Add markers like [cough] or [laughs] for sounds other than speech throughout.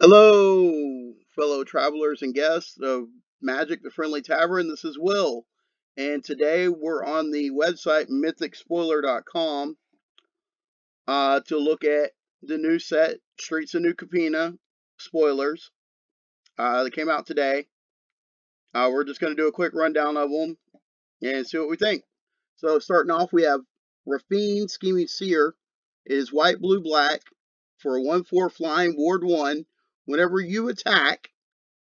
Hello, fellow travelers and guests of Magic the Friendly Tavern. This is Will, and today we're on the website mythicspoiler.com uh, to look at the new set, Streets of New Capenna spoilers. Uh, they came out today. Uh, we're just going to do a quick rundown of them and see what we think. So, starting off, we have Raffine Scheming Seer. It is white, blue, black for a 1 4 flying ward 1 Whenever you attack,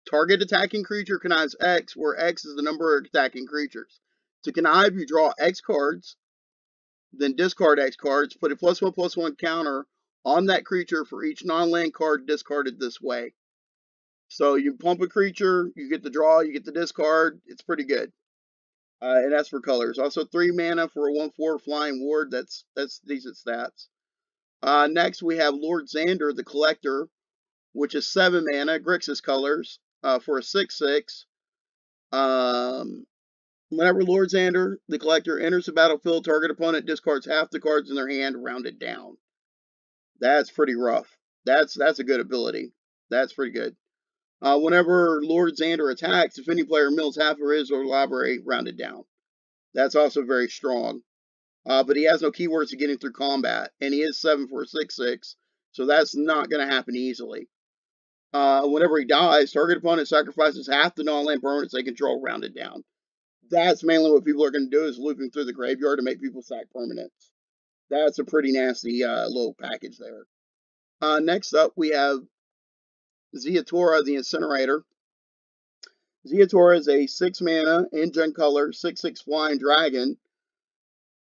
target attacking creature connives X, where X is the number of attacking creatures. To connive, you draw X cards, then discard X cards, put a plus one plus one counter on that creature for each non-land card discarded this way. So you pump a creature, you get the draw, you get the discard. It's pretty good. Uh, and that's for colors. Also three mana for a one four flying ward. That's that's decent stats. Uh, next we have Lord Xander, the Collector which is 7 mana, Grixis colors, uh, for a 6 6. Um, whenever Lord Xander, the collector, enters the battlefield, target opponent discards half the cards in their hand, rounded down. That's pretty rough. That's that's a good ability. That's pretty good. Uh, whenever Lord Xander attacks, if any player mills half of his or library, rounded down. That's also very strong. Uh, but he has no keywords to get him through combat, and he is 7 for 6 6, so that's not going to happen easily. Uh, whenever he dies, target opponent sacrifices half the non-land permanents they control rounded down. That's mainly what people are going to do is looping through the graveyard to make people sack permanents. That's a pretty nasty uh, little package there. Uh, next up, we have Ziatora the Incinerator. Ziatora is a 6 mana, engine color, 6 6 flying dragon.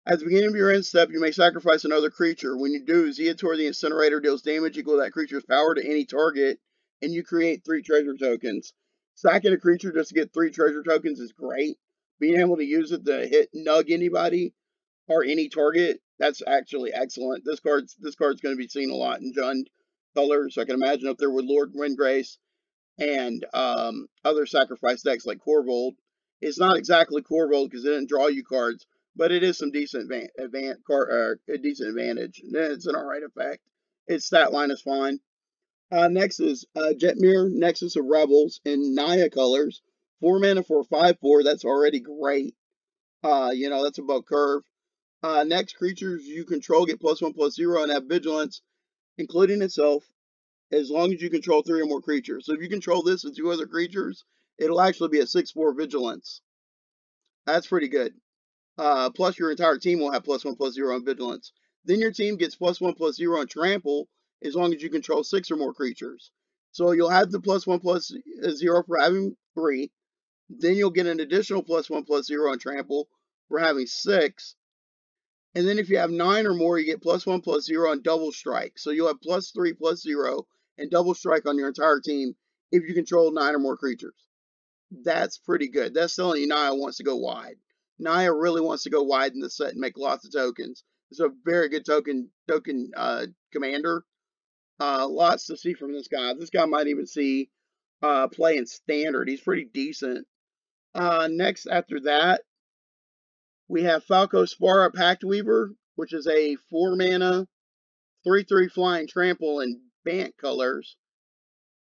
At the beginning of your end step, you may sacrifice another creature. When you do, Ziatora the Incinerator deals damage equal to that creature's power to any target and you create three treasure tokens. Sacking a creature just to get three treasure tokens is great. Being able to use it to hit nug anybody or any target, that's actually excellent. This card's this card's going to be seen a lot in Jund colors. I can imagine up there with Lord Windgrace and um, other sacrifice decks like Korvold. It's not exactly Korvold because it didn't draw you cards, but it is some decent advan- uh, a decent advantage. It's an alright effect. Its stat line is fine. Uh, next is uh, Jetmir Nexus of Revels in Naya colors. Four mana for five four. That's already great. Uh, you know that's above curve. Uh, next, creatures you control get plus one plus zero and have vigilance, including itself, as long as you control three or more creatures. So if you control this and two other creatures, it'll actually be a six four vigilance. That's pretty good. Uh, plus your entire team will have plus one plus zero on vigilance. Then your team gets plus one plus zero on trample as long as you control six or more creatures. So you'll have the plus one plus zero for having three. Then you'll get an additional plus one plus zero on trample for having six. And then if you have nine or more, you get plus one plus zero on double strike. So you'll have plus three plus zero and double strike on your entire team if you control nine or more creatures. That's pretty good. That's telling you Naya wants to go wide. Naya really wants to go wide in the set and make lots of tokens. It's a very good token token uh, commander. Uh, lots to see from this guy. This guy might even see uh, playing standard. He's pretty decent. Uh, next, after that, we have Falco Spara Pact Weaver, which is a 4 mana, 3 3 flying trample in Bant colors.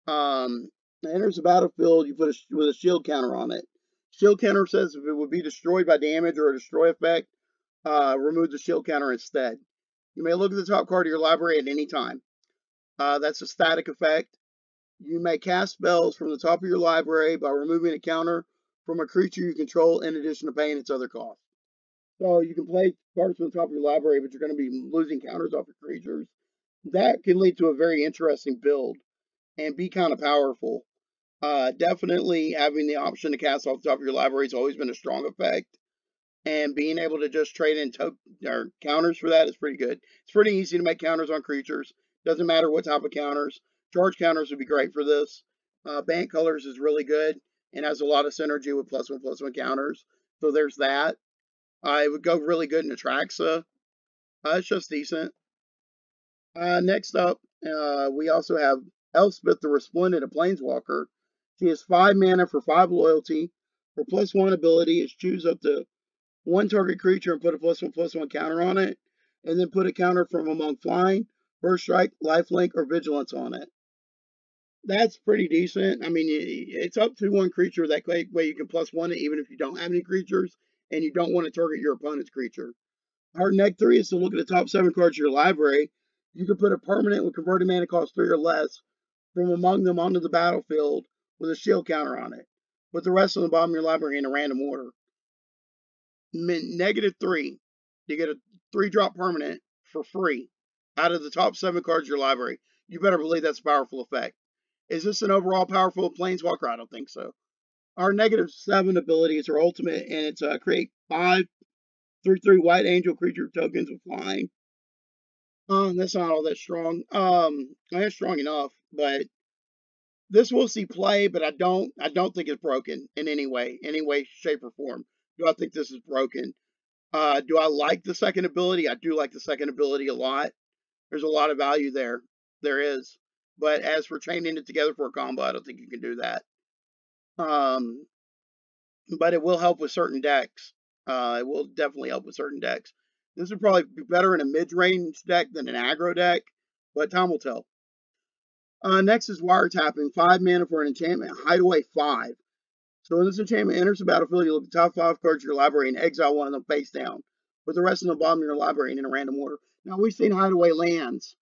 Um, enters the battlefield, you put a, with a shield counter on it. Shield counter says if it would be destroyed by damage or a destroy effect, uh, remove the shield counter instead. You may look at the top card of your library at any time. Uh, that's a static effect. You may cast spells from the top of your library by removing a counter from a creature you control in addition to paying its other cost. So you can play cards from the top of your library, but you're going to be losing counters off your creatures. That can lead to a very interesting build and be kind of powerful. Uh, definitely having the option to cast off the top of your library has always been a strong effect. And being able to just trade in to- or counters for that is pretty good. It's pretty easy to make counters on creatures. Doesn't matter what type of counters. Charge counters would be great for this. Uh, Bant colors is really good and has a lot of synergy with plus one plus one counters. So there's that. Uh, it would go really good in Atraxa. Uh, it's just decent. Uh, next up, uh, we also have Elspeth the Resplendent, a Planeswalker. She has five mana for five loyalty. Her plus one ability is choose up to one target creature and put a plus one plus one counter on it, and then put a counter from among flying First strike, lifelink, or vigilance on it. that's pretty decent. I mean, it's up to one creature. That way you can plus one it even if you don't have any creatures and you don't want to target your opponent's creature. Our next three is to look at the top seven cards of your library. You can put a permanent with converted mana cost three or less from among them onto the battlefield with a shield counter on it. Put the rest on the bottom of your library in a random order. Negative three, you get a three drop permanent for free out of the top seven cards in your library. You better believe that's a powerful effect. Is this an overall powerful planeswalker? I don't think so. Our negative seven ability is our ultimate, and it's uh, create five three three white angel creature tokens with flying. Um, that's not all that strong. Um, it's strong enough, but this will see play, but I don't I don't think it's broken in any way, any way, shape, or form. Do I think this is broken? Uh, do I like the second ability? I do like the second ability a lot. There's a lot of value there. There is. But as for chaining it together for a combo, I don't think you can do that. Um, but it will help with certain decks. Uh, it will definitely help with certain decks. This would probably be better in a mid-range deck than an aggro deck, but time will tell. Uh, next is wiretapping. Five mana for an enchantment. Hideaway five. So when this enchantment enters the battlefield, you look at the top five cards of your library and exile one of them face down. With the rest of the bottom of your library in a random order. Now we've seen hideaway lands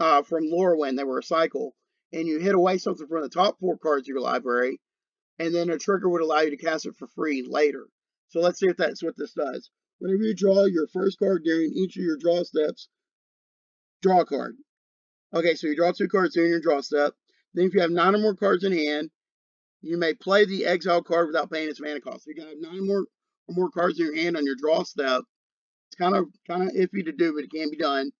uh, from Lorwyn. They were a cycle. And you hit away something from the top four cards of your library, and then a trigger would allow you to cast it for free later. So let's see if that's what this does. Whenever you draw your first card during each of your draw steps, draw a card. Okay, so you draw two cards during your draw step. Then if you have nine or more cards in hand, you may play the exile card without paying its mana cost. So you have nine more or more cards in your hand on your draw step. It's kind of kind of iffy to do, but it can be done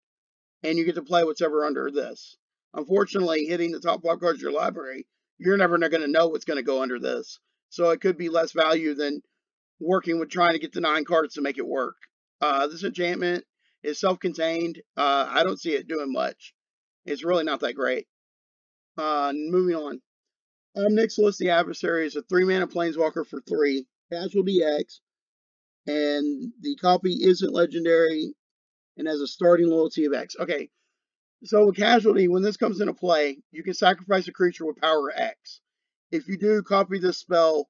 and you get to play whatever under this. Unfortunately, hitting the top five cards of your library, you're never going to know what's going to go under this. So it could be less value than working with trying to get the nine cards to make it work. Uh, this enchantment is self-contained. Uh, I don't see it doing much. It's really not that great. Uh, moving on. Um, Nixilis the Adversary is a three-mana planeswalker for three. Casualty X. And the copy isn't legendary and has a starting loyalty of X. Okay, so with casualty, when this comes into play, you can sacrifice a creature with power X. If you do, copy this spell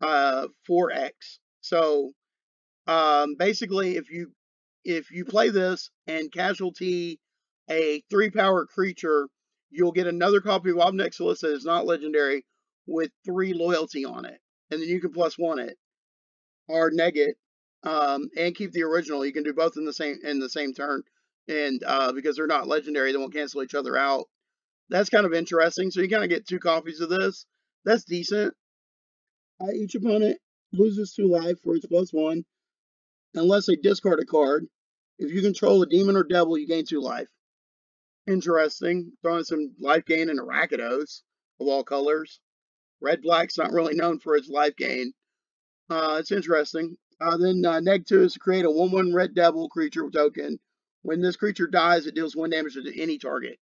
uh, for X. So um, basically, if you if you play this and casualty a three power creature, you'll get another copy of Ob Nixilis that is not legendary with three loyalty on it, and then you can plus one it or negate um, and keep the original. You can do both in the same in the same turn, and uh, because they're not legendary, they won't cancel each other out. That's kind of interesting. So you kind of get two copies of this. That's decent. Uh, each opponent loses two life for its plus one, unless they discard a card. If you control a demon or devil, you gain two life. Interesting. Throwing some life gain into Rakdos of all colors. Red Black's not really known for its life gain. Uh, it's interesting. Uh, then uh, neg 2 is to create a 1-1 red devil creature token. When this creature dies, it deals 1 damage to any target.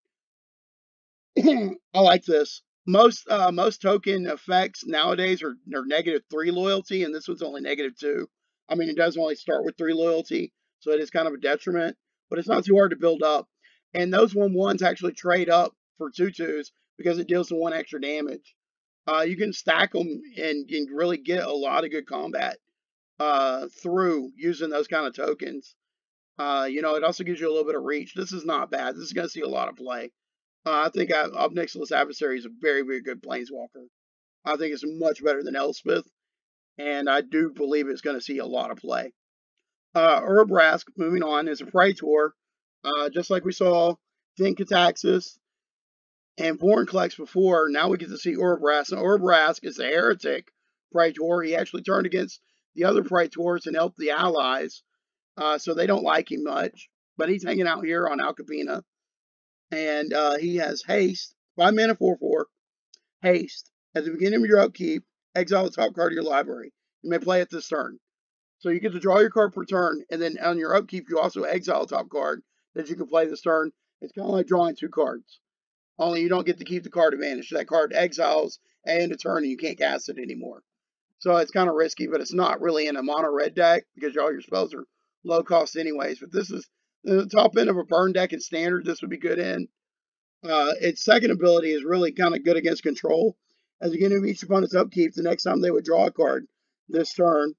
[clears throat] I like this. Most uh, most token effects nowadays are, are negative 3 loyalty, and this one's only negative 2. I mean, it does only start with 3 loyalty, so it is kind of a detriment, but it's not too hard to build up. And those 1-1s actually trade up for 2-2s because it deals 1 extra damage. Uh, you can stack them and, and really get a lot of good combat uh, through using those kind of tokens. Uh, you know, it also gives you a little bit of reach. This is not bad. This is going to see a lot of play. Uh, I think Ob Nixilis Adversary is a very, very good Planeswalker. I think it's much better than Elspeth, and I do believe it's going to see a lot of play. Uh, Urabrask, moving on, is a Praetor. Uh, just like we saw Jin-Gitaxias and Vorinclex before, now we get to see Urabrask. And Urabrask is a heretic Praetor. He actually turned against the other praetors and helped the allies. Uh, so they don't like him much. But he's hanging out here on Alcapina. And uh, he has haste, 5 mana 4 4. Haste. At the beginning of your upkeep, exile the top card of your library. You may play it this turn. So you get to draw your card per turn, and then on your upkeep, you also exile a top card that you can play this turn. It's kind of like drawing two cards. Only you don't get to keep the card advantage. That card exiles and a turn, and you can't cast it anymore. So it's kind of risky, but it's not really in a mono red deck because all your spells are low cost anyways. But this is the top end of a burn deck in standard. This would be good in. Uh, its second ability is really kind of good against control. As you get into each opponent's upkeep, the next time they would draw a card this turn,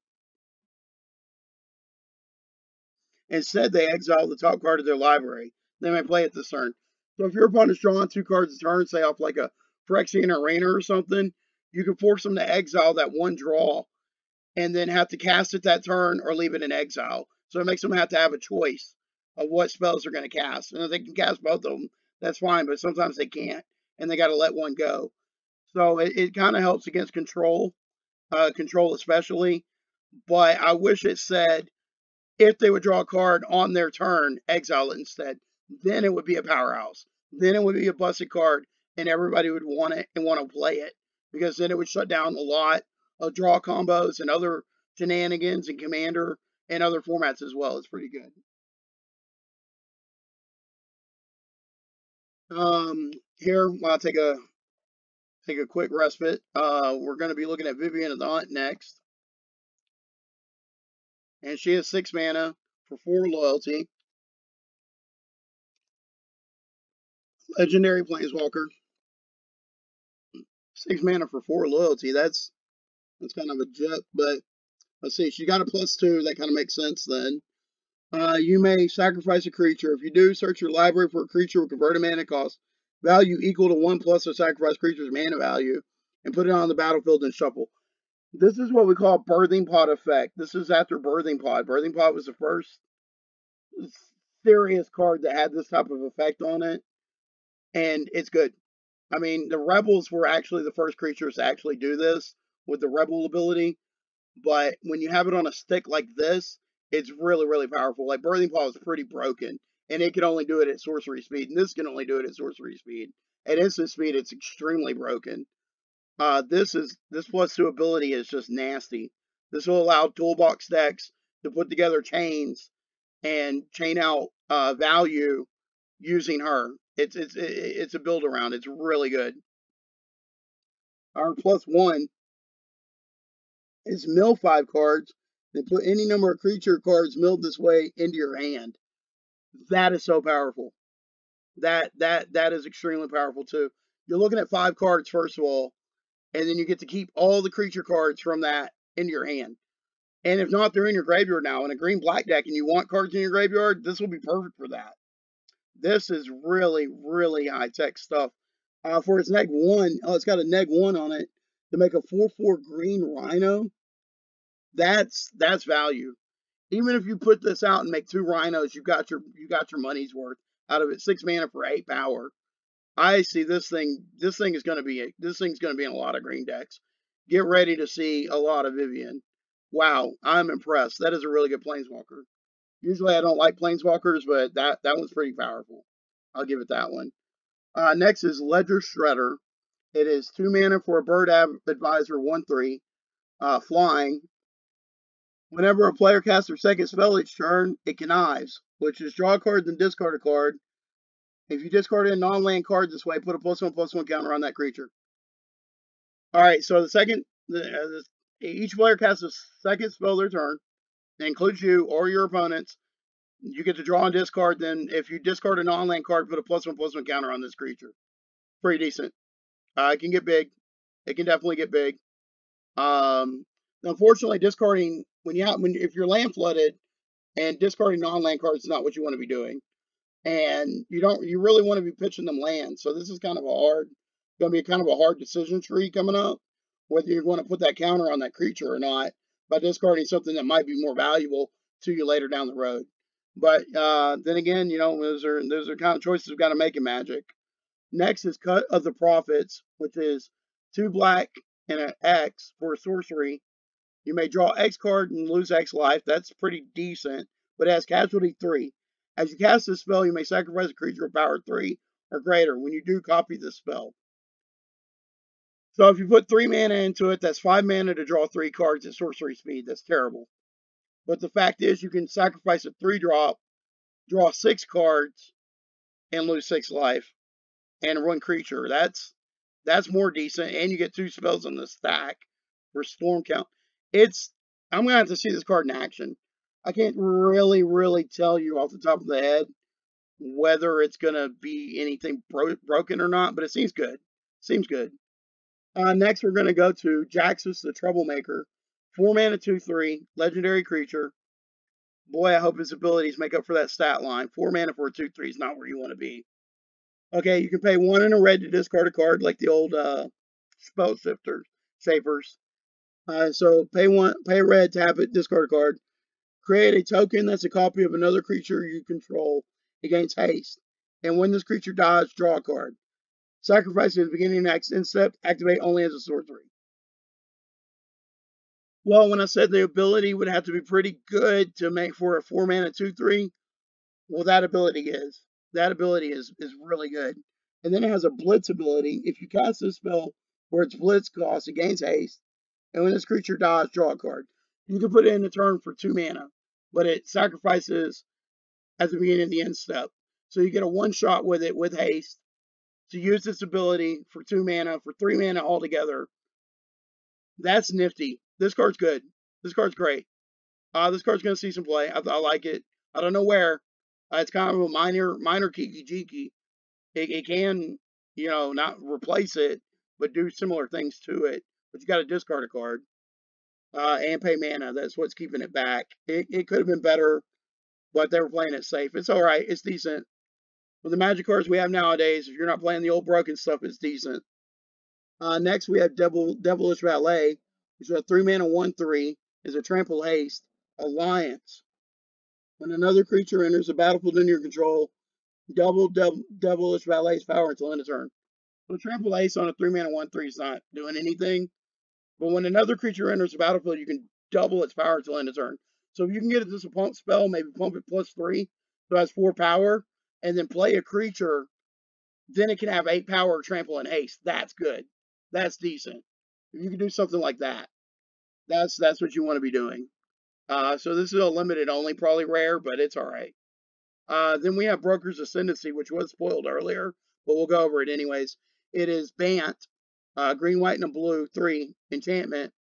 instead they exile the top card of their library. They may play it this turn. So if your opponent's drawing two cards a turn, say off like a Phyrexian Arena or something, you can force them to exile that one draw and then have to cast it that turn or leave it in exile. So it makes them have to have a choice of what spells they're going to cast. And if they can cast both of them, that's fine, but sometimes they can't, and they got to let one go. So it, it kind of helps against control, uh, control especially. But I wish it said if they would draw a card on their turn, exile it instead. Then it would be a powerhouse. Then it would be a busted card, and everybody would want it and want to play it because then it would shut down a lot of draw combos and other shenanigans and commander and other formats as well. It's pretty good. Um, here, I'll take a take a quick respite. Uh, we're going to be looking at Vivien of the Hunt next. And she has six mana for four loyalty. Legendary Planeswalker. Six mana for four loyalty. That's that's kind of a jet, but let's see. She got a plus two. That kind of makes sense then. Uh, you may sacrifice a creature. If you do, search your library for a creature with converted mana cost value equal to 1 plus the sacrifice creature's mana value and put it on the battlefield and shuffle. This is what we call birthing pod effect. This is after birthing pod. Birthing pod was the first serious card that had this type of effect on it, and it's good. I mean, the rebels were actually the first creatures to actually do this with the rebel ability, but when you have it on a stick like this, it's really, really powerful. Like Birthing Pod is pretty broken, and it can only do it at sorcery speed, and this can only do it at sorcery speed. At instant speed, it's extremely broken. Uh, this is this plus two ability is just nasty. This will allow toolbox decks to put together chains and chain out uh, value using her. It's it's it's a build around. It's really good. Our plus one is mill five cards and put any number of creature cards milled this way into your hand. That is so powerful. That that that is extremely powerful too. You're looking at five cards first of all, and then you get to keep all the creature cards from that in your hand. And if not, they're in your graveyard now. In a green black deck, and you want cards in your graveyard, this will be perfect for that. This is really, really high tech stuff. Uh, for its neg one, oh, it's got a neg one on it to make a four four green rhino. That's that's value. Even if you put this out and make two rhinos, you got your you got your money's worth out of it. Six mana for eight power. I see this thing. This thing is going to be this thing's going to be in a lot of green decks. Get ready to see a lot of Vivien. Wow, I'm impressed. That is a really good planeswalker. Usually I don't like planeswalkers, but that that one's pretty powerful. I'll give it that one. Uh, next is Ledger Shredder. It is two mana for a Bird Advisor one three, uh, flying. Whenever a player casts their second spell each turn, it connives, which is draw a card then discard a card. If you discard a non-land card this way, put a plus one plus one counter on that creature. All right, so the second, the, uh, each player casts a second spell their turn. That includes you or your opponents. You get to draw and discard. Then, if you discard a non-land card, put a plus one plus one counter on this creature. Pretty decent. Uh, it can get big. It can definitely get big. Um, unfortunately, discarding when you have when if you're land flooded and discarding non-land cards is not what you want to be doing, and you don't you really want to be pitching them land. So this is kind of a hard, going to be kind of a hard decision tree coming up, whether you're going to put that counter on that creature or not by discarding something that might be more valuable to you later down the road. But uh, then again, you know, those are those are kind of choices we've got to make in Magic. Next is Cut of the Profits, which is two black and an X for sorcery you may draw X card and lose X life. That's pretty decent, but it has casualty 3. As you cast this spell, you may sacrifice a creature of power 3 or greater. When you do, copy this spell. So if you put 3 mana into it, that's 5 mana to draw 3 cards at sorcery speed. That's terrible. But the fact is, you can sacrifice a 3 drop, draw 6 cards, and lose 6 life, and one creature. That's that's more decent, and you get 2 spells on the stack for storm count it's I'm gonna have to see this card in action. I can't really, really tell you off the top of the head whether it's going to be anything bro broken or not, but it seems good. Seems good. Uh, next, we're going to go to Jaxis the Troublemaker. Four mana, two, three, legendary creature. Boy, I hope his abilities make up for that stat line. Four mana for a two, three is not where you want to be. Okay, you can pay one and a red to discard a card like the old uh, spell shifters, savers. Uh, so pay one, pay red, tap it, discard a card. Create a token that's a copy of another creature you control against haste. And when this creature dies, draw a card. Sacrifice at the beginning of next step, activate only as a sorcery. Well, when I said the ability would have to be pretty good to make for a 4 mana 2 3, well, that ability is. That ability is, is really good. And then it has a blitz ability. If you cast this spell where its blitz cost, it gains haste. And when this creature dies, draw a card. You can put it in a turn for 2 mana, but it sacrifices at the beginning of the end step. So you get a one shot with it with haste to use this ability for two mana, for three mana altogether. That's nifty. This card's good. This card's great. Uh, this card's going to see some play. I, I, like it. I don't know where. Uh, it's kind of a minor, minor kiki jiki. It, it can, you know, not replace it, but do similar things to it. But you got to discard a card uh, and pay mana. That's what's keeping it back. It, it could have been better but they were playing it safe. It's all right. It's decent. With the magic cards we have nowadays, if you're not playing the old broken stuff, it's decent. Uh, next, we have Devil, Devilish Valet, which is a 3 mana 1 3, is a trample haste, Alliance. When another creature enters the battlefield in your control, double Dev Devilish Valet's power until end of turn. So, trample haste on a 3 mana 1 3 is not doing anything. But when another creature enters the battlefield, you can double its power until end of turn. So if you can get it a pump spell, maybe pump it plus three, so it has four power, and then play a creature, then it can have eight power, trample, and haste. That's good. That's decent. If you can do something like that, that's that's what you want to be doing. Uh, so this is a limited only, probably rare, but it's all right. Uh, then we have Broker's Ascendancy, which was spoiled earlier, but we'll go over it anyways. It is Bant, uh, green, white, and blue, three, enchantment.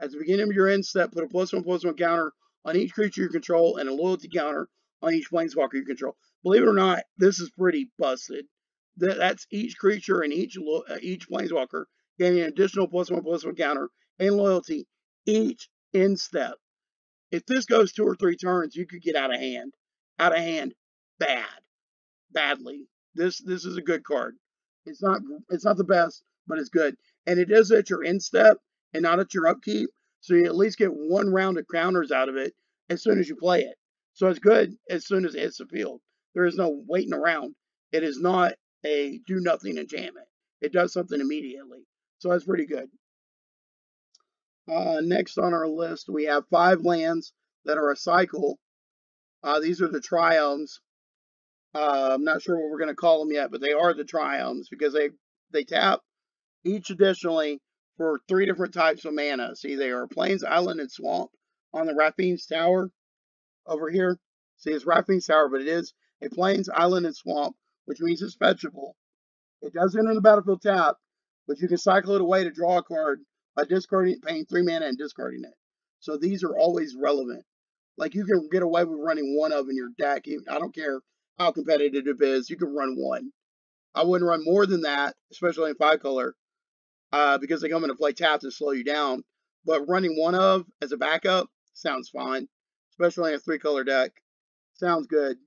At the beginning of your end step, put a plus one, plus one counter on each creature you control and a loyalty counter on each planeswalker you control. Believe it or not, this is pretty busted. That's each creature and each uh, each planeswalker getting an additional plus one plus one counter and loyalty each in step. If this goes two or three turns, you could get out of hand. Out of hand, bad, badly. This this is a good card. It's not it's not the best, but it's good, and it is at your in step and not at your upkeep. So you at least get one round of counters out of it as soon as you play it. So it's good as soon as it hits the field. There is no waiting around. It is not a do nothing and jam It It does something immediately. So that's pretty good. Uh, next on our list, we have five lands that are a cycle. Uh, these are the triomes. Uh, I'm not sure what we're going to call them yet, but they are the triomes because they they tap each additionally for three different types of mana. See, they are Plains, Island, and Swamp on the Raffine's Tower over here. See, it's Raffine's Tower, but it is a Plains, Island, and Swamp, which means it's fetchable. It does enter the battlefield tap, but you can cycle it away to draw a card by discarding, paying three mana and discarding it. So these are always relevant. Like you can get away with running one of in your deck. I don't care how competitive it is. You can run one. I wouldn't run more than that, especially in five color, uh, because they come into play tapped and slow you down. But running one of as a backup sounds fine, especially in a three color deck. Sounds good.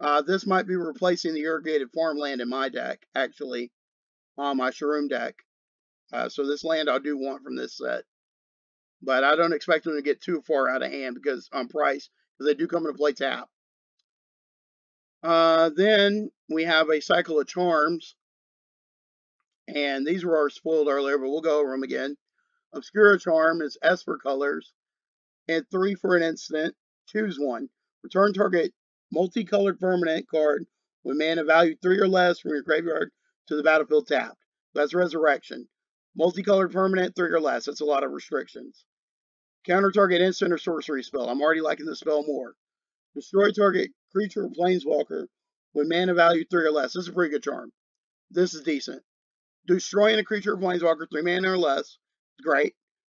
Uh, this might be replacing the irrigated farmland in my deck, actually, on my Shroom deck. Uh, so this land I do want from this set. But I don't expect them to get too far out of hand because on price, because they do come into play tap. Uh, then we have a cycle of charms. And these were our spoiled earlier, but we'll go over them again. Obscura Charm is Esper colors. And three for an instant. Choose one. Return target multicolored permanent card with mana value three or less from your graveyard to the battlefield tapped. That's Resurrection. Multicolored permanent, three or less. That's a lot of restrictions. Counter target instant or sorcery spell. I'm already liking the spell more. Destroy target creature or planeswalker with mana value three or less. This is a pretty good charm. This is decent. Destroying a creature or planeswalker, three mana or less. Great.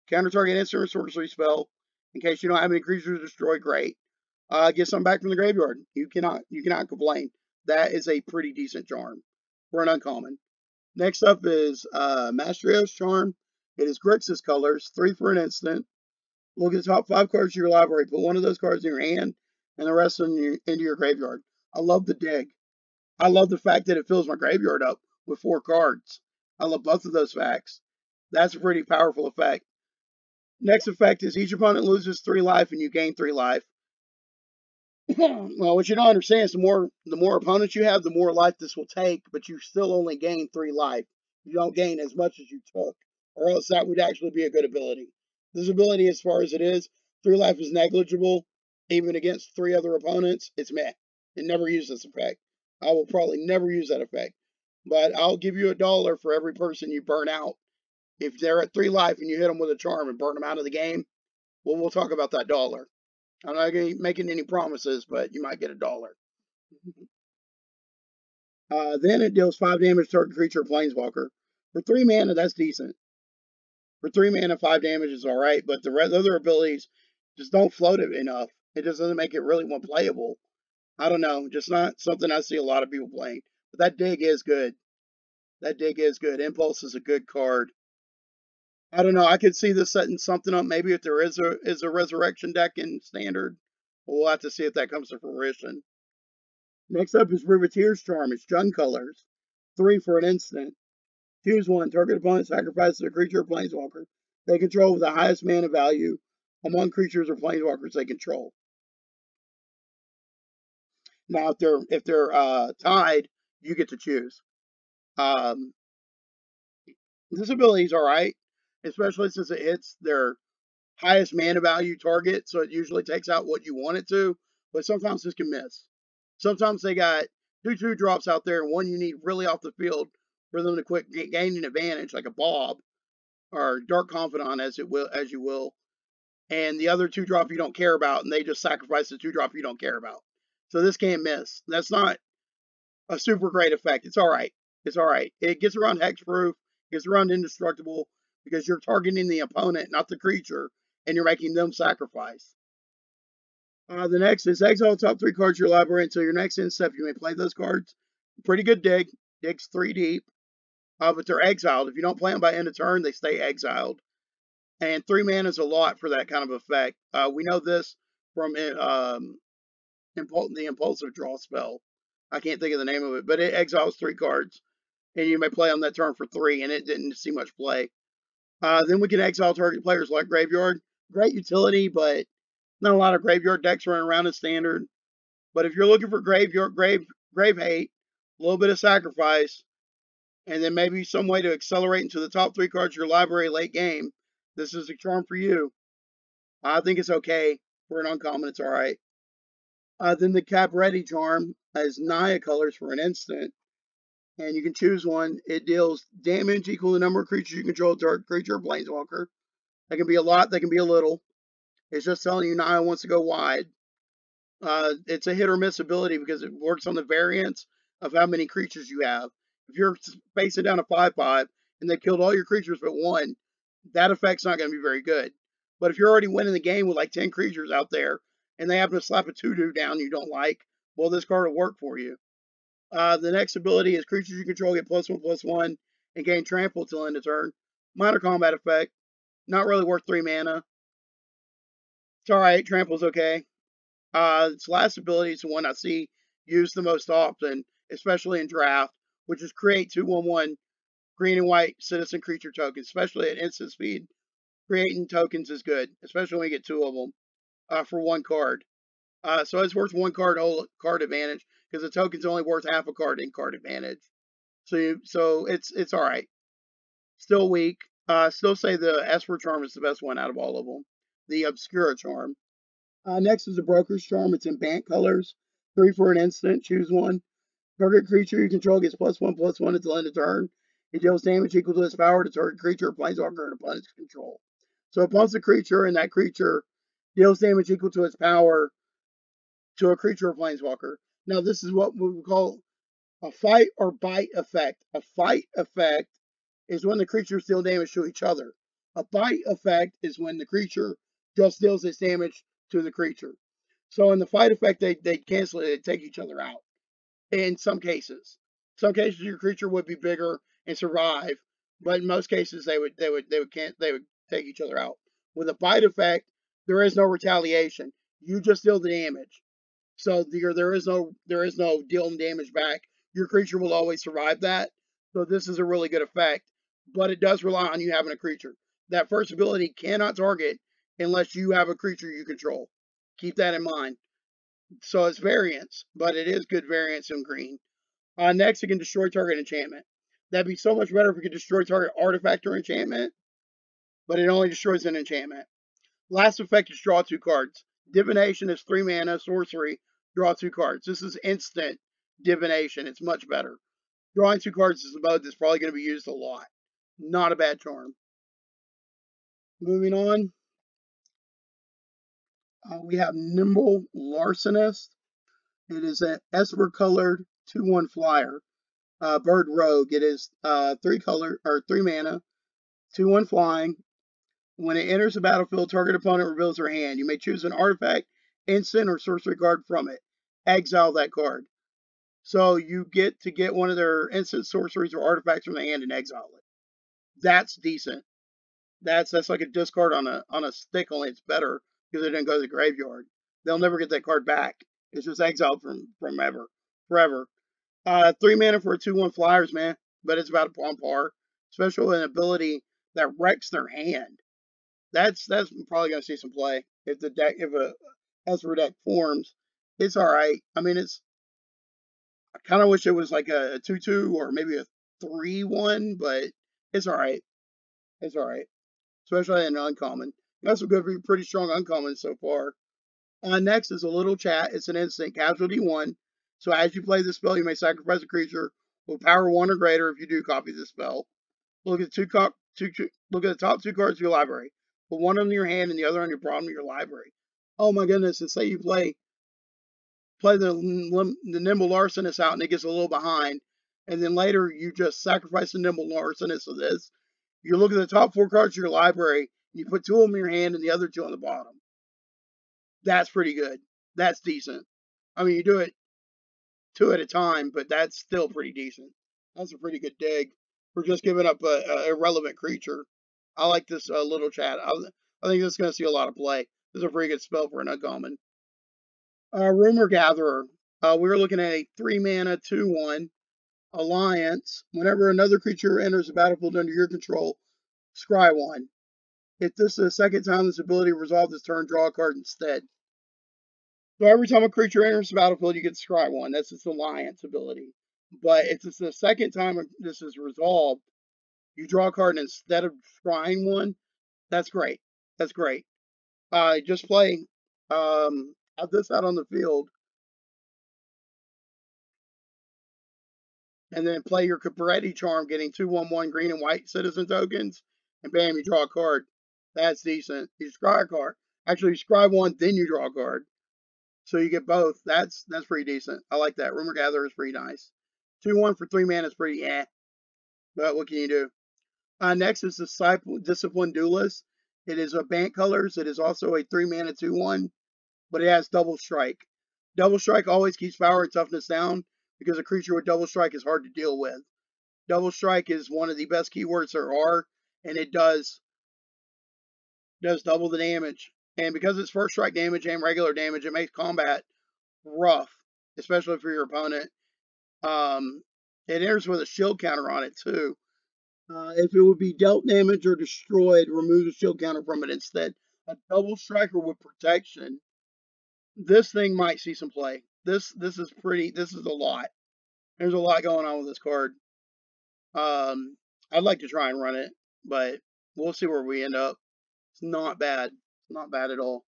Counter target instant or sorcery spell. In case you don't have any creatures to destroy, great. Uh, get something back from the graveyard. You cannot you cannot complain. that is a pretty decent charm for an uncommon. Next up is uh, Maestros Charm. It is Grixis colors, three for an instant. Look at the top five cards of your library. Put one of those cards in your hand and the rest in your, into your graveyard. I love the dig. I love the fact that it fills my graveyard up with four cards. I love both of those facts. That's a pretty powerful effect. Next effect is each opponent loses three life and you gain three life. [clears throat] well, what you don't understand is the more the more opponents you have, the more life this will take, but you still only gain three life. You don't gain as much as you took, or else that would actually be a good ability. This ability, as far as it is, three life is negligible, even against three other opponents. It's meh. It never uses this effect. I will probably never use that effect. But I'll give you a dollar for every person you burn out. If they're at three life and you hit them with a charm and burn them out of the game, well, we'll talk about that dollar. I'm not making any promises, but you might get a dollar. [laughs] uh, then it deals five damage to target creature planeswalker. For three mana, that's decent. For three mana, five damage is alright, but the other abilities just don't float it enough. It just doesn't make it really one playable. I don't know, just not something I see a lot of people playing. But that dig is good. That dig is good. Impulse is a good card. I don't know. I could see this setting something up. Maybe if there is a is a resurrection deck in standard, we'll have to see if that comes to fruition. Next up is Riveteer's Charm. It's Jund colors. Three for an instant. Choose one. Target opponent sacrifices a creature or planeswalker they control with the highest mana value among creatures or planeswalkers they control. Now, if they're if they're uh, tied, you get to choose. Um, this ability is all right especially since it hits their highest mana value target. So it usually takes out what you want it to, but sometimes this can miss. Sometimes they got two two drops out there and one you need really off the field for them to quit gaining advantage, like a Bob or Dark Confidant, as it will as you will, and the other two drop you don't care about, and they just sacrifice the two drop you don't care about. So this can't miss. That's not a super great effect. It's all right. It's all right. It gets around hexproof, gets around indestructible, because you're targeting the opponent, not the creature, and you're making them sacrifice. Uh, the next is exile top three cards your library until your next end step. You may play those cards. Pretty good dig. Dig's three deep. Uh, but they're exiled. If you don't play them by end of turn, they stay exiled. And three mana is a lot for that kind of effect. Uh, we know this from um, the impulsive draw spell. I can't think of the name of it, but it exiles three cards. And you may play on that turn for three, and it didn't see much play. Uh, then we can exile target players like Graveyard. Great utility, but not a lot of Graveyard decks running around in Standard. But if you're looking for Graveyard, Grave, Grave Hate, a little bit of Sacrifice, and then maybe some way to accelerate into the top three cards of your library late game, this is a charm for you. I think it's okay. For an uncommon, it's alright. Uh, then the Cabaretti charm has Naya colors for an instant and you can choose one. It deals damage equal to the number of creatures you control, target creature or planeswalker. That can be a lot, that can be a little. It's just telling you Naya wants to go wide. Uh, it's a hit or miss ability because it works on the variance of how many creatures you have. If you're facing down a 5-5 and they killed all your creatures but one, that effect's not going to be very good. But if you're already winning the game with like 10 creatures out there and they happen to slap a 2-2 down you don't like, well, this card will work for you. Uh, the next ability is creatures you control get plus one, plus one, and gain trample till end of turn. Minor combat effect. Not really worth three mana. It's alright, trample's okay. Uh, its last ability is the one I see used the most often, especially in draft, which is create 2-1-1 green and white citizen creature tokens, especially at instant speed. Creating tokens is good, especially when you get two of them uh, for one card. Uh, so it's worth one card card advantage because the token's only worth half a card in card advantage. So you, so it's it's all right. Still weak. Uh, still say the Esper Charm is the best one out of all of them. The Obscura Charm. Uh, next is the Broker's Charm. It's in Bant colors. Three for an instant. Choose one. Target creature you control gets plus one plus one until end of turn. It deals damage equal to its power to target creature planeswalker in opponent's control. So it pumps the creature, and that creature deals damage equal to its power to a creature or planeswalker. Now, this is what we call a fight or bite effect. A fight effect is when the creatures deal damage to each other. A bite effect is when the creature just deals its damage to the creature. So in the fight effect, they, they cancel it, they take each other out. in some cases. Some cases your creature would be bigger and survive, but in most cases they would they would they would can't they would take each other out. With a bite effect, there is no retaliation. You just deal the damage. So there there is no there is no dealing damage back. Your creature will always survive that. So this is a really good effect, but it does rely on you having a creature. That first ability cannot target unless you have a creature you control. Keep that in mind. So it's variance, but it is good variance in green. Uh, next, it can destroy target enchantment. That'd be so much better if we could destroy target artifact or enchantment, but it only destroys an enchantment. Last effect is draw two cards. Divination is three mana, sorcery, draw two cards. This is instant divination. It's much better. Drawing two cards is a mode that's probably going to be used a lot. Not a bad charm. Moving on. Uh, we have Nimble Larcenist. It is an Esper colored 2 1 flyer. Uh, Bird Rogue. It is uh, three color or three mana, 2 1 flying. When it enters the battlefield, target opponent reveals their hand. You may choose an artifact, instant, or sorcery card from it. Exile that card. So you get to get one of their instant sorceries or artifacts from the hand and exile it. That's decent. That's that's like a discard on a on a stick, only it's better because it didn't go to the graveyard. They'll never get that card back. It's just exiled from from ever, forever. Uh, three mana for a two-one flyers, man, but it's about a on par. Special an ability that wrecks their hand. That's that's probably gonna see some play if the deck if a Esper deck forms. It's all right. I mean, it's I kind of wish it was like a, two-two or maybe a three-one, but it's all right. It's all right, especially in uncommon. That's a good, pretty strong uncommon so far. Uh, next is a little chat. It's an instant casualty one. So as you play the spell, you may sacrifice a creature with power one or greater if you do copy the spell. Look at two, two, two look at the top two cards of your library. Put one on your hand and the other on your bottom of your library. Oh my goodness! And say you play play the the nimble larcenist out and it gets a little behind, and then later you just sacrifice the nimble larcenist of this. You look at the top four cards of your library you put two of them in your hand and the other two on the bottom. That's pretty good. That's decent. I mean, you do it two at a time, but that's still pretty decent. That's a pretty good dig for just giving up a, a irrelevant creature. I like this uh, little chat. I, I think this is going to see a lot of play. This is a pretty good spell for an uncommon. Uh, Rumor Gatherer. Uh, we're looking at a three mana, two one alliance. Whenever another creature enters the battlefield under your control, scry one. If this is the second time this ability resolves this turn, draw a card instead. So every time a creature enters the battlefield, you get scry one. That's its alliance ability. But if it's the second time this is resolved, you draw a card instead of scrying one. That's great. That's great. Uh, just play. Um, have this out on the field. And then play your Cabaretti charm, getting two one one green and white citizen tokens, and bam, you draw a card. That's decent. You scry a card. Actually, you scry one, then you draw a card. So you get both. That's that's pretty decent. I like that. Rumor Gatherer is pretty nice. 2 1 for 3 mana is pretty eh. But what can you do? Uh, next is the Discipline Duelist. It is a Bant colors. It is also a 3 mana 2 1, but it has double strike. Double strike always keeps power and toughness down because a creature with double strike is hard to deal with. Double strike is one of the best keywords there are, and it does does double the damage. And because it's first strike damage and regular damage, it makes combat rough, especially for your opponent. Um, it enters with a shield counter on it too. Uh, if it would be dealt damage or destroyed, remove the shield counter from it instead. A double striker with protection. This thing might see some play. This this is pretty. This is a lot. There's a lot going on with this card. Um, I'd like to try and run it, but we'll see where we end up. It's not bad. Not bad at all.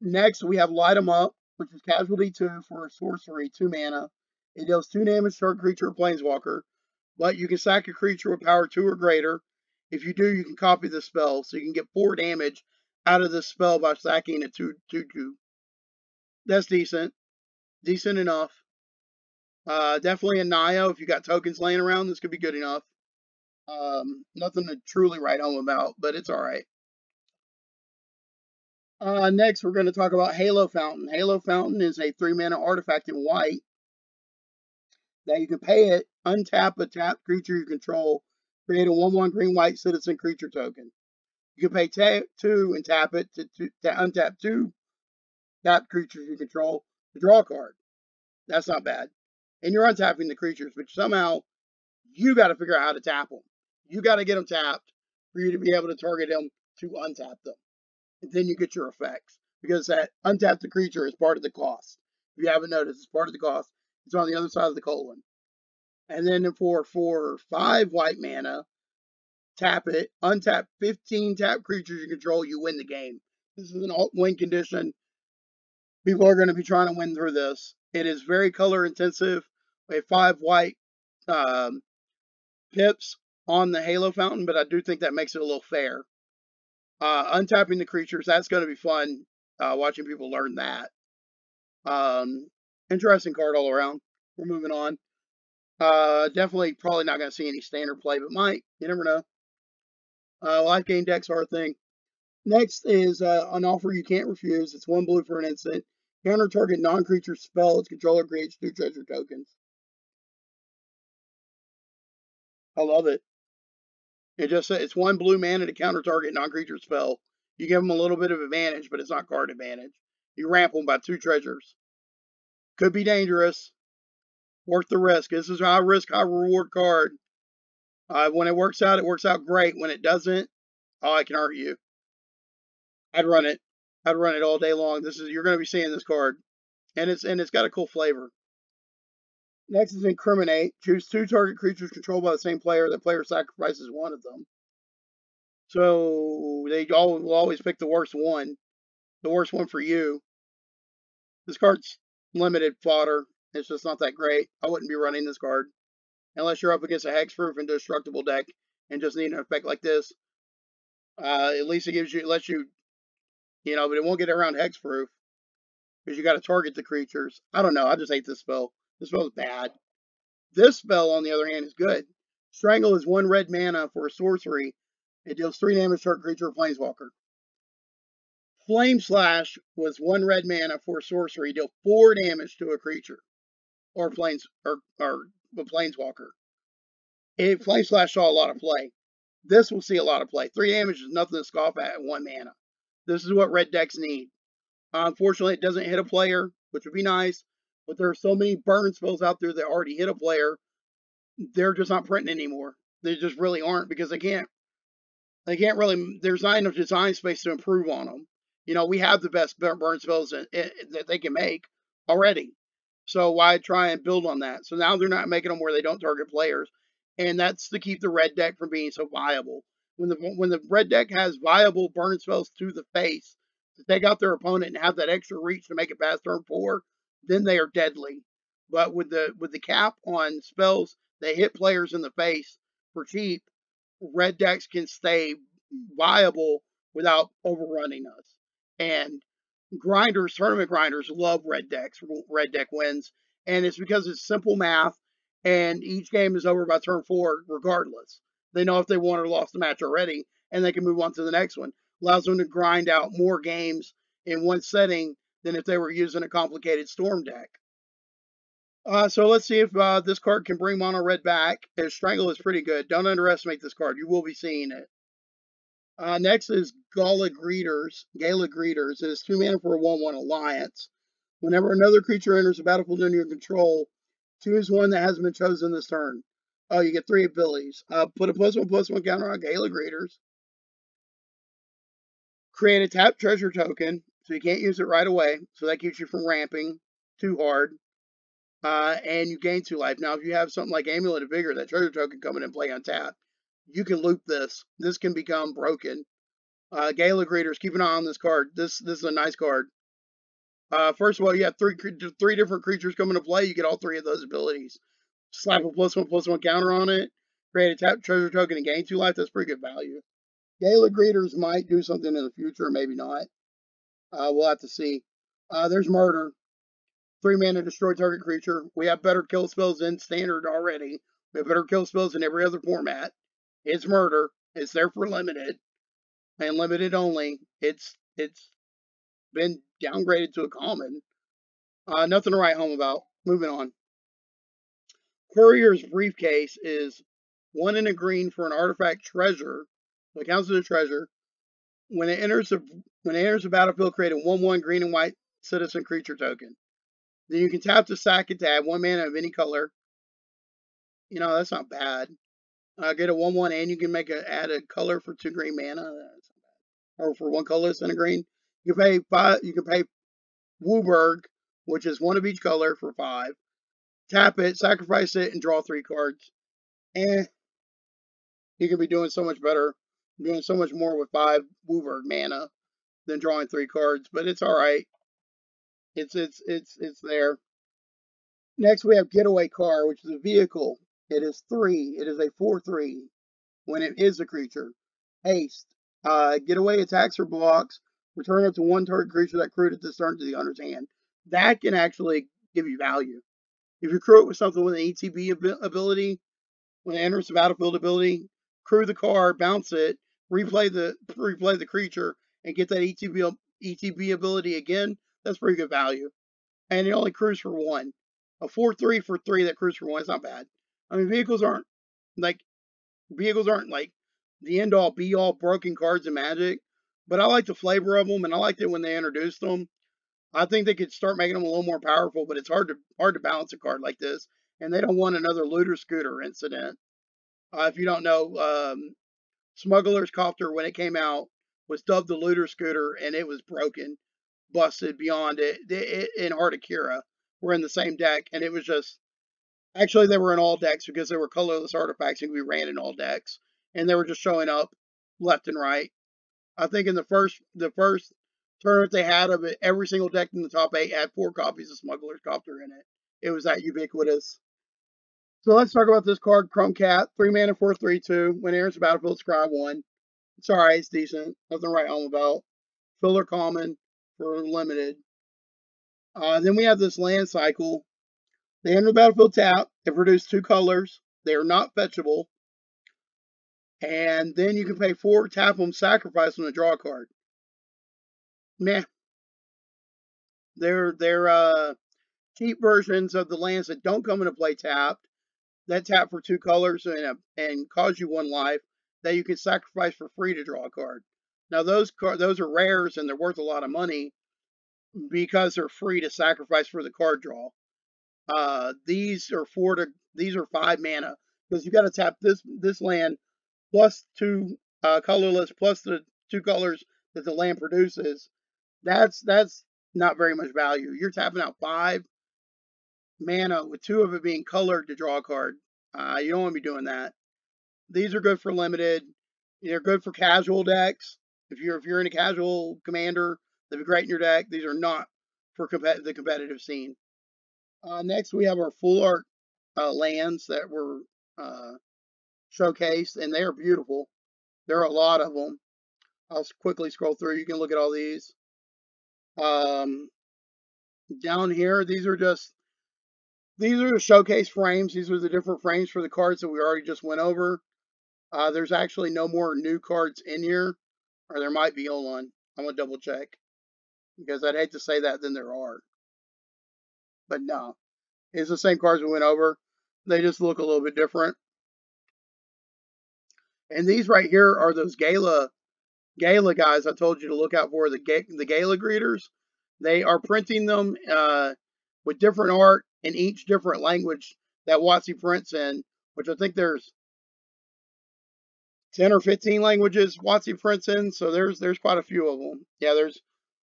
Next, we have Light 'em Up, which is Casualty 2 for sorcery, 2 mana. It deals 2 damage to a creature or planeswalker, but you can sack a creature with power 2 or greater. If you do, you can copy the spell, so you can get 4 damage out of this spell by sacking a 2 2 2. That's decent. Decent enough. Uh, definitely a Naya. If you got tokens laying around, this could be good enough. Um, nothing to truly write home about, but it's alright. Uh, next, we're going to talk about Halo Fountain. Halo Fountain is a three mana artifact in white. that you can pay it, untap a tapped creature you control, create a 1 1 green white citizen creature token. You can pay ta- two and tap it to, to, to untap two tapped creatures you control to draw a card. That's not bad. And you're untapping the creatures, but somehow you got to figure out how to tap them. You got to get them tapped for you to be able to target them to untap them. And then you get your effects because that untap the creature is part of the cost. If you haven't noticed, it's part of the cost. It's on the other side of the colon. And then for for five white mana, tap it, untap 15 tap creatures you control, you win the game. This is an alt win condition. People are going to be trying to win through this. It is very color intensive. We have five white um, pips on the Halo Fountain, but I do think that makes it a little fair. Uh, untapping the creatures, that's going to be fun, uh, watching people learn that. Um, interesting card all around. We're moving on. Uh, definitely probably not going to see any standard play, but might. You never know. Uh, life gain decks are a thing. Next is uh, an offer you can't refuse. It's one blue for an instant. Counter target non-creature spell its controller creates two treasure tokens. I love it. It just it's one blue mana to counter target non-creature spell. You give them a little bit of advantage, but it's not card advantage. You ramp them by two treasures. Could be dangerous. Worth the risk. This is a high risk, high reward card. Uh, when it works out, it works out great. When it doesn't, oh, I can hurt you. I'd run it. I'd run it all day long. This is you're going to be seeing this card, and it's and it's got a cool flavor. Next is Incriminate. Choose two target creatures controlled by the same player. The player sacrifices one of them. So they all will always pick the worst one. The worst one for you. This card's limited fodder. It's just not that great. I wouldn't be running this card. Unless you're up against a hexproof and destructible deck and just need an effect like this. Uh, at least it gives you, lets you, you know, but it won't get around hexproof. Because you got to target the creatures. I don't know. I just hate this spell. This spell is bad. This spell, on the other hand, is good. Strangle is one red mana for a sorcery. It deals three damage to a creature or planeswalker. Flame Slash was one red mana for a sorcery. Deal four damage to a creature or planes or or a planeswalker. It Flame Slash saw a lot of play. This will see a lot of play. Three damage is nothing to scoff at one mana. This is what red decks need. Unfortunately, it doesn't hit a player, which would be nice. But there are so many burn spells out there that already hit a player. They're just not printing anymore. They just really aren't because they can't. They can't really. There's not enough design space to improve on them. You know, we have the best burn spells that they can make already. So why try and build on that? So now they're not making them where they don't target players, and that's to keep the red deck from being so viable. When the when the red deck has viable burn spells to the face to take out their opponent and have that extra reach to make it past turn four, then they are deadly. But with the with the cap on spells that hit players in the face for cheap, red decks can stay viable without overrunning us. And grinders, tournament grinders, love red decks. Red deck wins, and it's because it's simple math, and each game is over by turn four, regardless. They know if they won or lost the match already, and they can move on to the next one. Allows them to grind out more games in one setting than if they were using a complicated storm deck. Uh, so let's see if uh, this card can bring mono red back. His Strangle is pretty good. Don't underestimate this card. You will be seeing it. Uh, next is Gala Greeters. Gala Greeters. Is two mana for a 1 1 alliance. Whenever another creature enters the battlefield under your control, choose one that hasn't been chosen this turn. Oh, you get three abilities. Uh, put a plus one plus one counter on Gala Greeters. Create a tap treasure token, so you can't use it right away. So that keeps you from ramping too hard. Uh, and you gain two life. Now, if you have something like Amulet of Vigor, that treasure token coming and play on tap, you can loop this. This can become broken. Uh, Gala Greeters, keep an eye on this card. This this is a nice card. Uh, first of all, you have three three different creatures coming to play. You get all three of those abilities. Slap a plus one plus one counter on it. Create a tap treasure token and gain two life. That's pretty good value. Gala Greeters might do something in the future, maybe not. Uh, we'll have to see. Uh, there's Murder. Three mana destroy target creature. We have better kill spells in standard already. We have better kill spells in every other format. It's Murder. It's there for limited and limited only. It's it's been downgraded to a common. Uh, nothing to write home about. Moving on. Courier's briefcase is one in a green for an artifact treasure. So it counts as a treasure. When it enters the when it enters the battlefield, create a one one green and white citizen creature token. Then you can tap the sack it to add one mana of any color. You know that's not bad. Uh, get a one one and you can make a add a color for two green mana. Or for one colorless and a green. You can pay five. You can pay WUBRG, which is one of each color for five. Tap it, sacrifice it, and draw three cards. And you could be doing so much better, doing so much more with five WUBRG mana than drawing three cards, but it's all right. It's it's it's it's there. Next we have Getaway Car, which is a vehicle. It is three. It is a four three when it is a creature. Haste. Uh, getaway attacks or blocks. Return up to one target creature that crewed at this turn to the owner's hand. That can actually give you value. If you crew it with something with an ETB ability, when it enters the battlefield ability, crew the card, bounce it, replay the replay the creature, and get that ETB ETB ability again, that's pretty good value. And it only crews for one. A four three for three that crews for one is not bad. I mean vehicles aren't like vehicles aren't like the end all be all broken cards in magic, but I like the flavor of them and I liked it when they introduced them. I think they could start making them a little more powerful, but it's hard to hard to balance a card like this. And they don't want another looter scooter incident. Uh, if you don't know, um, Smuggler's Copter, when it came out, was dubbed the Looter Scooter, and it was broken, busted beyond it. It, it and of Kira were in the same deck, and it was just. Actually, they were in all decks because they were colorless artifacts, and we ran in all decks, and they were just showing up left and right. I think in the first the first tournament they had of it, every single deck in the top eight had four copies of Smuggler's Copter in it. It was that ubiquitous. So let's talk about this card, Chrome Cat. Three mana, four, three, two. When the battlefield, scry one. It's alright, it's decent. Nothing right home about. Filler common for limited. Uh, then we have this land cycle. They enter the battlefield tap. They produce two colors. They are not fetchable. And then you can pay four, tap them, sacrifice them to draw a card. Meh. They're they're uh, cheap versions of the lands that don't come into play tapped that tap for two colors and, a, and cause you one life that you can sacrifice for free to draw a card. Now those car- those are rares and they're worth a lot of money because they're free to sacrifice for the card draw. Uh, these are four to these are five mana because you got to tap this this land plus two uh, colorless plus the two colors that the land produces. That's that's not very much value. You're tapping out five mana with two of it being colored to draw a card. Uh, you don't want to be doing that. These are good for limited. They're good for casual decks. If you're if you're in a casual commander, they'd be great in your deck. These are not for compet- the competitive scene. Uh, next, we have our full art uh, lands that were uh, showcased, and they are beautiful. There are a lot of them. I'll quickly scroll through. You can look at all these. Um, down here, these are just these are the showcase frames. These are the different frames for the cards that we already just went over. Uh, there's actually no more new cards in here, or there might be. Hold on, I'm gonna double check because I'd hate to say that. Then there are, but no, it's the same cards we went over. They just look a little bit different. And these right here are those Gala Gala guys I told you to look out for the the Gala greeters. They are printing them uh, with different art in each different language that WotC prints in, which I think there's 10 or 15 languages WotC prints in. So there's there's quite a few of them. Yeah, there's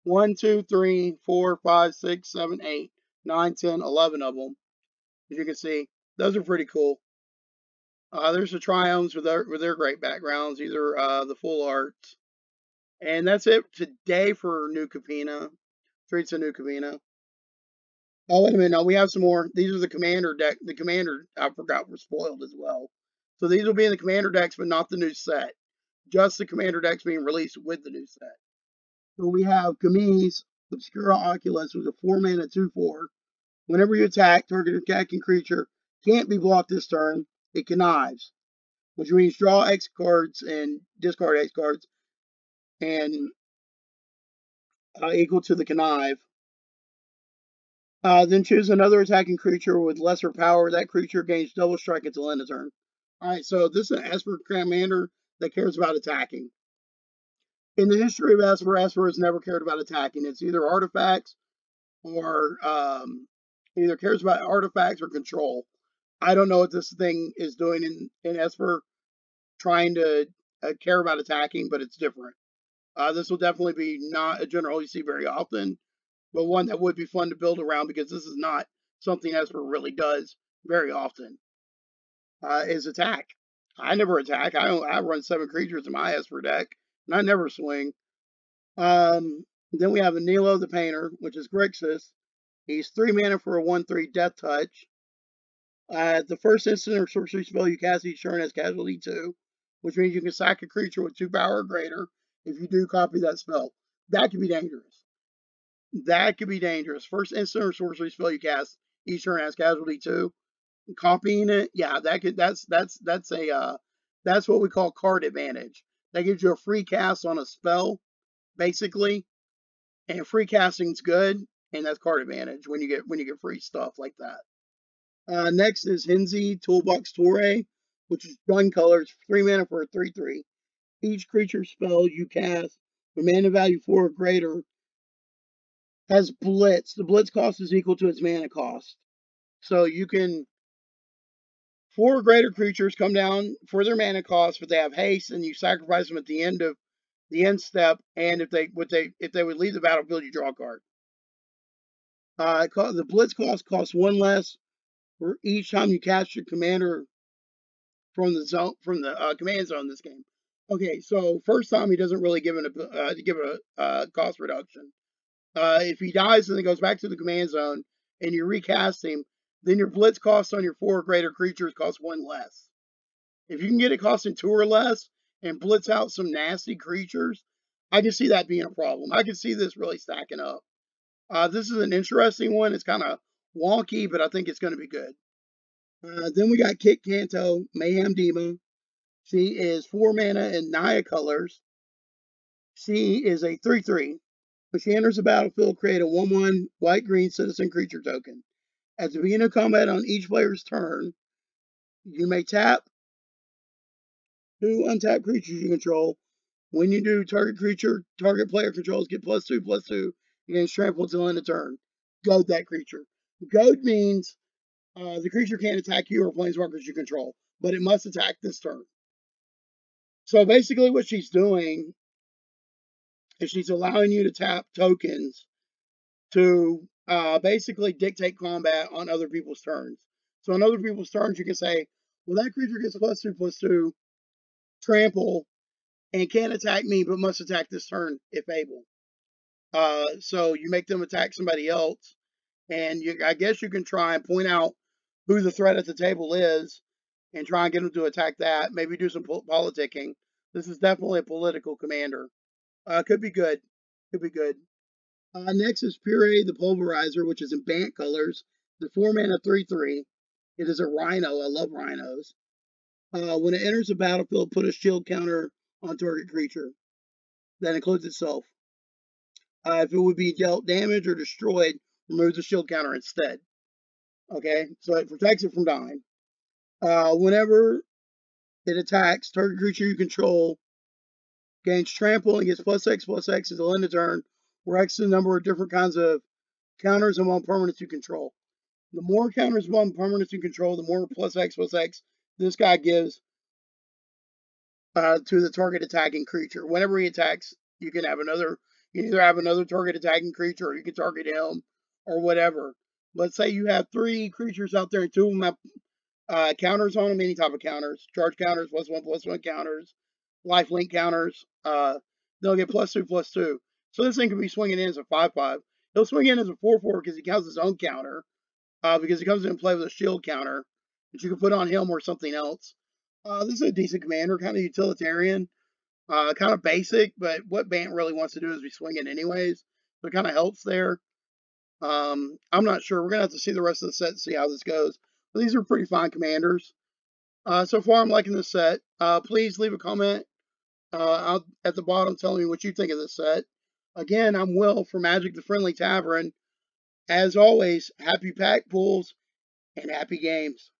1, 2, 3, 4, 5, 6, 7, 8, 9, 10, 11 of them. As you can see, those are pretty cool. Uh, there's the Triomes with their, with their great backgrounds. These are uh, the full arts. And that's it today for New Capenna. Streets of New Capenna. Oh, wait a minute. No, we have some more. These are the commander deck. The commander, I forgot, were spoiled as well. So these will be in the commander decks, but not the new set. Just the commander decks being released with the new set. So we have Kamiz, Obscura Oculus, with a 4 mana 2 4. Whenever you attack, target attacking creature can't be blocked this turn. It connives, which means draw X cards and discard X cards and uh, equal to the connive Uh, then choose another attacking creature with lesser power. That creature gains double strike until end of turn. Alright, so this is an Esper commander that cares about attacking. In the history of Esper, Esper has never cared about attacking. It's either artifacts or um, either cares about artifacts or control. I don't know what this thing is doing in, in Esper, trying to uh, care about attacking, but it's different. Uh, this will definitely be not a general you see very often, but one that would be fun to build around because this is not something Esper really does very often. Uh, is attack. I never attack. I I run seven creatures in my Esper deck, and I never swing. Um, then we have Anhelo the Painter, which is Grixis. He's three mana for a one-three Death Touch. Uh, the first instant or sorcery spell you cast each turn has casualty two, which means you can sack a creature with two power or greater if you do copy that spell. That could be dangerous. That could be dangerous. First instant or sorcery spell you cast each turn has casualty two. Copying it, yeah, that could that's that's that's a uh, that's what we call card advantage. That gives you a free cast on a spell, basically, and free casting's good, and that's card advantage when you get when you get free stuff like that. Uh, next is Henzie Toolbox Torre, which is Jund colors, three mana for a 3 3. Each creature spell you cast with mana value 4 or greater has Blitz. The Blitz cost is equal to its mana cost. So you can. Four or greater creatures come down for their mana cost, but they have haste, and you sacrifice them at the end of the end step. And if they would they if they would leave the battlefield, you draw a card. Uh, the Blitz cost costs one less for each time you cast your commander from the zone from the uh, command zone this game. Okay, so first time he doesn't really give a uh, give a uh, cost reduction. Uh, if he dies and then goes back to the command zone and you recast him, then your blitz cost on your four greater creatures costs one less. If you can get it costing two or less and blitz out some nasty creatures, I can see that being a problem. I can see this really stacking up. Uh, this is an interesting one. It's kind of wonky, but I think it's going to be good. Uh, then we got Kitt Kanto, Mayhem Demon. She is four mana in Naya colors. She is a 3 3. When she enters the battlefield, create a 1 1 white green citizen creature token. At the beginning of combat on each player's turn, you may tap two untapped creatures you control. When you do, target creature, target player controls get plus two, plus against trample until end of turn. Goad that creature. Goad means uh, the creature can't attack you or planeswalkers you control, but it must attack this turn. So basically, what she's doing is she's allowing you to tap tokens to uh, basically dictate combat on other people's turns. So on other people's turns, you can say, well, that creature gets plus two, plus two, trample, and can't attack me, but must attack this turn if able. Uh, so you make them attack somebody else, and you, I guess you can try and point out who the threat at the table is and try and get them to attack that. Maybe do some politicking. This is definitely a political commander. Uh, could be good. Could be good. Uh, next is Perrie the Pulverizer, which is in Bant colors. The 4 mana 3 3. It is a rhino. I love rhinos. Uh, when it enters the battlefield, put a shield counter on target creature. That includes itself. Uh, if it would be dealt damage or destroyed, remove the shield counter instead. Okay, so it protects it from dying. Uh, whenever it attacks, target creature you control gains trample and gets plus X plus X until end of turn, where X is the number of different kinds of counters among permanents you control. The more counters among permanents you control, the more plus X plus X this guy gives uh, to the target attacking creature. Whenever he attacks, you can have another, you either have another target attacking creature or you can target him or whatever. Let's say you have three creatures out there and two of them have uh, counters on them, any type of counters, charge counters, plus one, plus one counters, life link counters. Uh, they'll get plus two, plus two. So this thing could be swinging in as a 5-5. He'll swing in as a 4-4 because he counts his own counter. Uh, because he comes in play with a shield counter that you can put on him or something else. Uh, this is a decent commander, kind of utilitarian, uh, kind of basic, but what Bant really wants to do is be swinging anyways. So it kind of helps there. Um, I'm not sure. We're going to have to see the rest of the set to see how this goes. But these are pretty fine commanders. Uh, so far, I'm liking this set. Uh, please leave a comment uh, at the bottom telling me what you think of this set. Again, I'm Will for Magic the Friendly Tavern. As always, happy pack pulls and happy games.